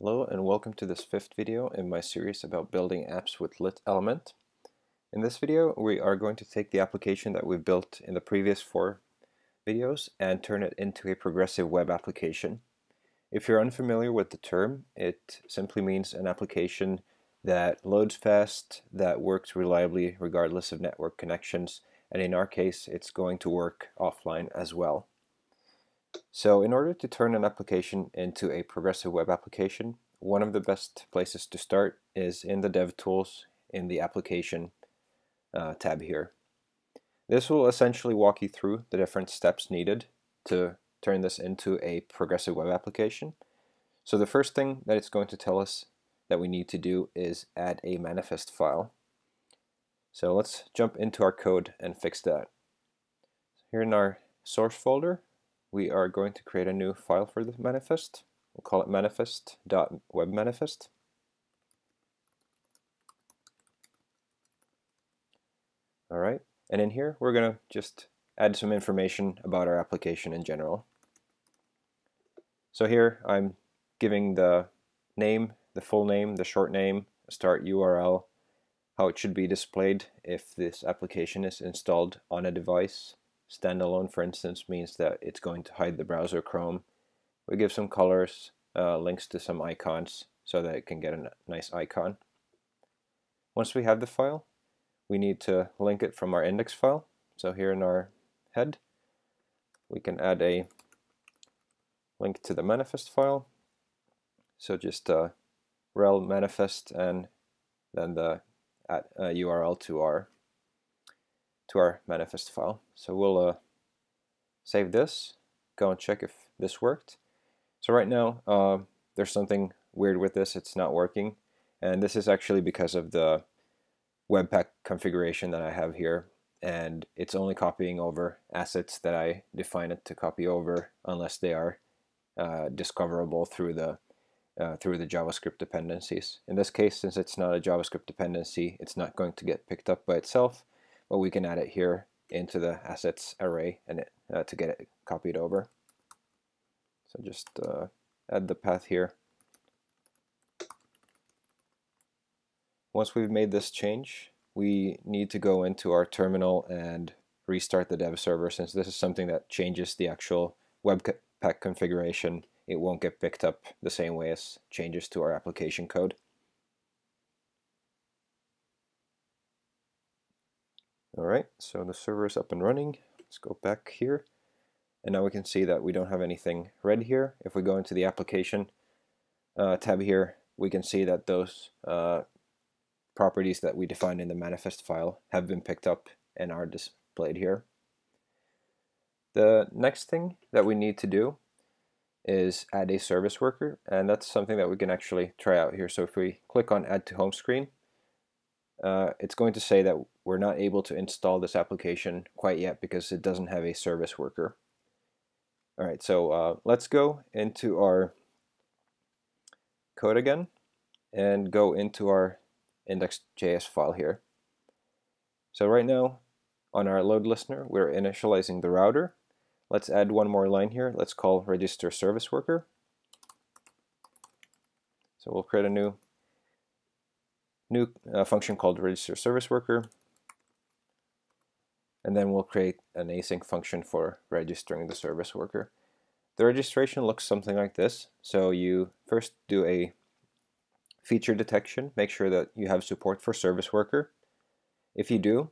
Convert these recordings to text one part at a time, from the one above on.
Hello and welcome to this fifth video in my series about building apps with LitElement. In this video we are going to take the application that we built in the previous four videos and turn it into a progressive web application. If you're unfamiliar with the term, it simply means an application that loads fast, that works reliably regardless of network connections, and in our case it's going to work offline as well. So in order to turn an application into a progressive web application, one of the best places to start is in the DevTools in the application uh, tab here. This will essentially walk you through the different steps needed to turn this into a progressive web application. So the first thing that it's going to tell us that we need to do is add a manifest file. So let's jump into our code and fix that. Here in our source folder, we are going to create a new file for the manifest. We'll call it manifest.webmanifest. All right, and in here we're going to just add some information about our application in general. So here I'm giving the name, the full name, the short name, start URL, how it should be displayed if this application is installed on a device, Standalone, for instance, means that it's going to hide the browser Chrome. We give some colors, uh, links to some icons so that it can get a nice icon. Once we have the file, we need to link it from our index file. So here in our head, we can add a link to the manifest file. So just uh, rel manifest and then the at, uh, URL to our to our manifest file. So we'll uh, save this, go and check if this worked. So right now uh, there's something weird with this, it's not working and this is actually because of the Webpack configuration that I have here and it's only copying over assets that I define it to copy over unless they are uh, discoverable through the uh, through the JavaScript dependencies. In this case, since it's not a JavaScript dependency, it's not going to get picked up by itself but we can add it here into the assets array and it, uh, to get it copied over. So just uh, add the path here. Once we've made this change, we need to go into our terminal and restart the dev server since this is something that changes the actual Webpack configuration. It won't get picked up the same way as changes to our application code. Alright, so the server is up and running. Let's go back here. And now we can see that we don't have anything red here. If we go into the application uh, tab here, we can see that those uh, properties that we defined in the manifest file have been picked up and are displayed here. The next thing that we need to do is add a service worker and that's something that we can actually try out here. So if we click on add to home screen, uh, it's going to say that we're not able to install this application quite yet because it doesn't have a service worker. Alright, so uh, let's go into our code again and go into our index.js file here. So right now on our load listener we're initializing the router. Let's add one more line here. Let's call register service worker. So we'll create a new new uh, function called register service worker and then we'll create an async function for registering the service worker. The registration looks something like this. So you first do a feature detection, make sure that you have support for service worker. If you do,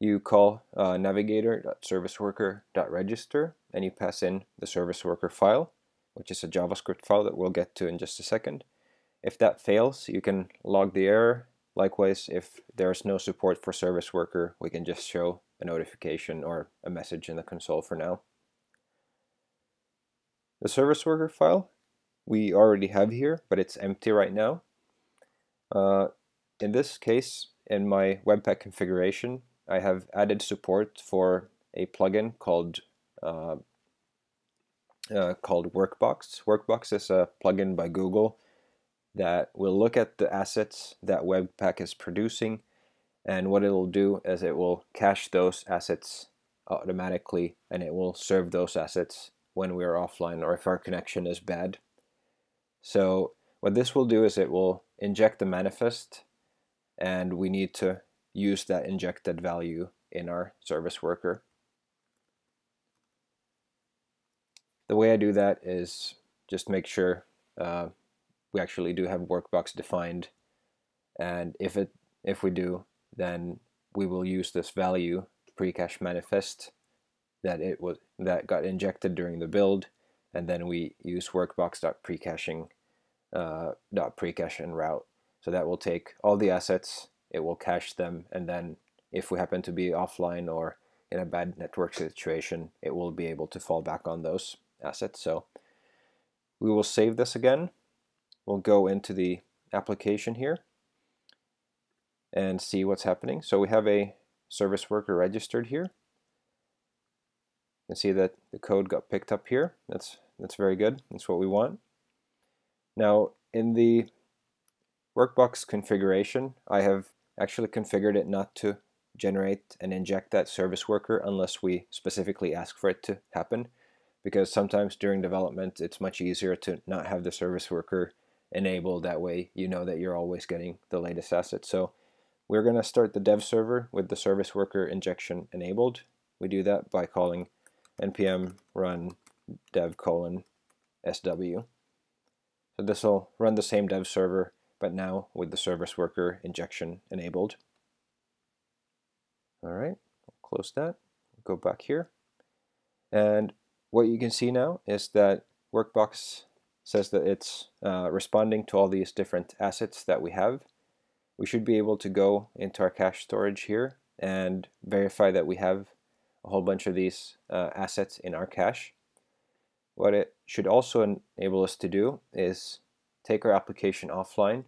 you call uh, navigator.serviceworker.register and you pass in the service worker file, which is a JavaScript file that we'll get to in just a second. If that fails, you can log the error. Likewise, if there's no support for service worker, we can just show a notification or a message in the console for now. The service worker file we already have here, but it's empty right now. Uh, in this case, in my Webpack configuration, I have added support for a plugin called uh, uh, called Workbox. Workbox is a plugin by Google that will look at the assets that Webpack is producing and what it'll do is it will cache those assets automatically and it will serve those assets when we're offline or if our connection is bad. So What this will do is it will inject the manifest and we need to use that injected value in our service worker. The way I do that is just make sure uh, we actually do have workbox defined and if it if we do then we will use this value precache manifest that it was that got injected during the build and then we use workbox.precaching uh, precache and route. So that will take all the assets it will cache them and then if we happen to be offline or in a bad network situation it will be able to fall back on those assets. So we will save this again. We'll go into the application here and see what's happening. So we have a service worker registered here. You can see that the code got picked up here. That's that's very good. That's what we want. Now in the workbox configuration I have actually configured it not to generate and inject that service worker unless we specifically ask for it to happen because sometimes during development it's much easier to not have the service worker enabled. That way you know that you're always getting the latest asset so we're going to start the dev server with the service worker injection enabled we do that by calling npm run dev colon sw so this will run the same dev server but now with the service worker injection enabled. All right, I'll close that, go back here. And what you can see now is that Workbox says that it's uh, responding to all these different assets that we have. We should be able to go into our cache storage here and verify that we have a whole bunch of these uh, assets in our cache. What it should also enable us to do is take our application offline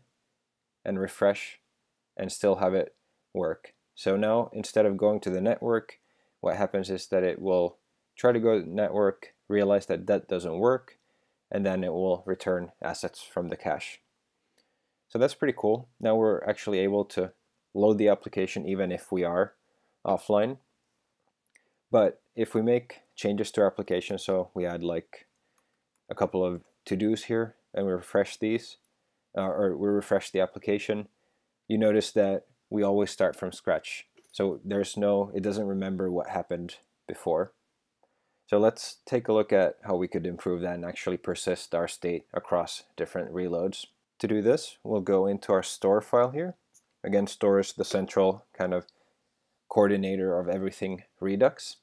and refresh and still have it work. So now instead of going to the network, what happens is that it will try to go to the network, realize that that doesn't work, and then it will return assets from the cache. So that's pretty cool. Now we're actually able to load the application even if we are offline. But if we make changes to our application, so we add like a couple of to-dos here and we refresh these, uh, or we refresh the application, you notice that we always start from scratch. So there's no, it doesn't remember what happened before. So let's take a look at how we could improve that and actually persist our state across different reloads. To do this, we'll go into our store file here. Again, store is the central kind of coordinator of everything Redux.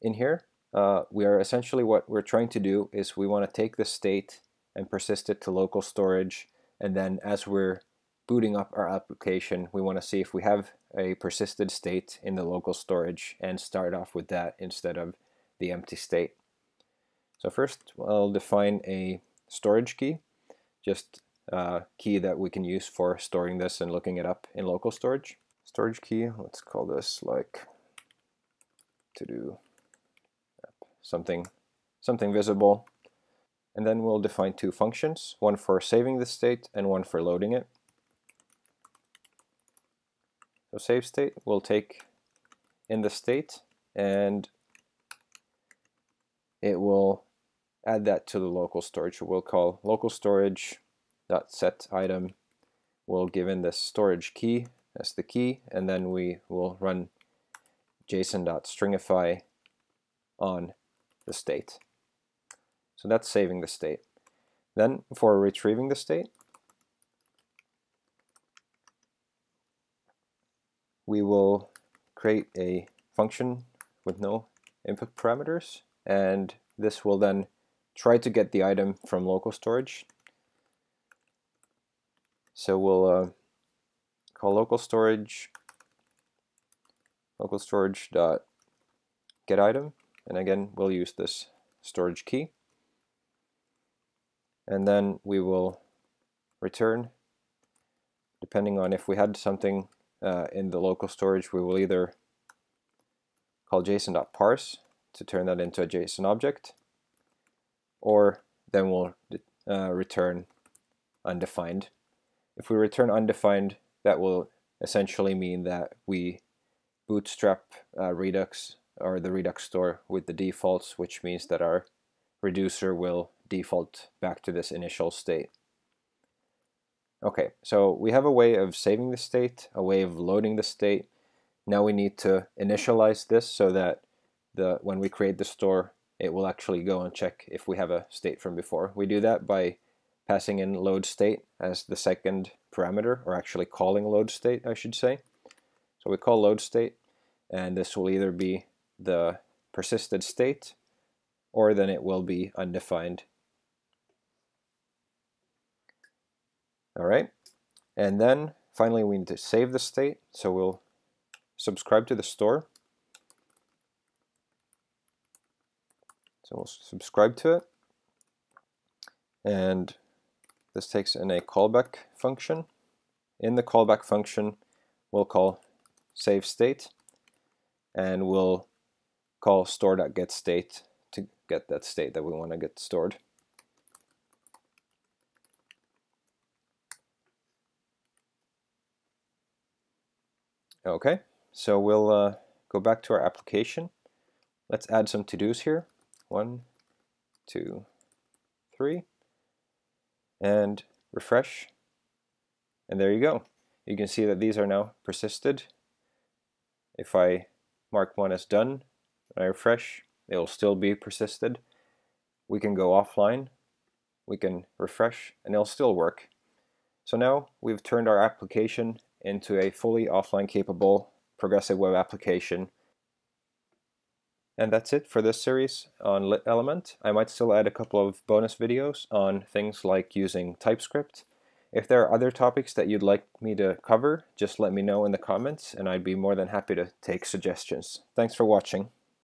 In here, uh, we are essentially what we're trying to do is we want to take the state and persist it to local storage and then as we're booting up our application, we want to see if we have a persisted state in the local storage and start off with that instead of the empty state. So first I'll define a storage key, just a key that we can use for storing this and looking it up in local storage. Storage key, let's call this like to do something something visible and then we'll define two functions, one for saving the state and one for loading it. So save state will take in the state and it will add that to the local storage. We'll call local storage dot set item. We'll give in this storage key as the key, and then we will run json.stringify on the state. So that's saving the state. Then for retrieving the state, we will create a function with no input parameters and this will then try to get the item from local storage. So we'll uh, call local storage local storage dot get item. And again we'll use this storage key. And then we will return. Depending on if we had something uh, in the local storage we will either call json.parse to turn that into a JSON object or then we'll uh, return undefined. If we return undefined that will essentially mean that we bootstrap uh, Redux or the Redux store with the defaults which means that our reducer will default back to this initial state. Okay, so we have a way of saving the state, a way of loading the state. Now we need to initialize this so that the when we create the store, it will actually go and check if we have a state from before. We do that by passing in load state as the second parameter, or actually calling load state, I should say. So we call load state, and this will either be the persisted state, or then it will be undefined. All right, and then finally we need to save the state, so we'll subscribe to the store. So we'll subscribe to it. And this takes in a callback function. In the callback function, we'll call save state, and we'll call store.getState to get that state that we want to get stored. Okay, so we'll uh, go back to our application. Let's add some to-dos here. One, two, three, and refresh. And there you go. You can see that these are now persisted. If I mark one as done, and I refresh, it will still be persisted. We can go offline, we can refresh, and it'll still work. So now we've turned our application into a fully offline capable progressive web application. And that's it for this series on LitElement. I might still add a couple of bonus videos on things like using TypeScript. If there are other topics that you'd like me to cover, just let me know in the comments and I'd be more than happy to take suggestions. Thanks for watching.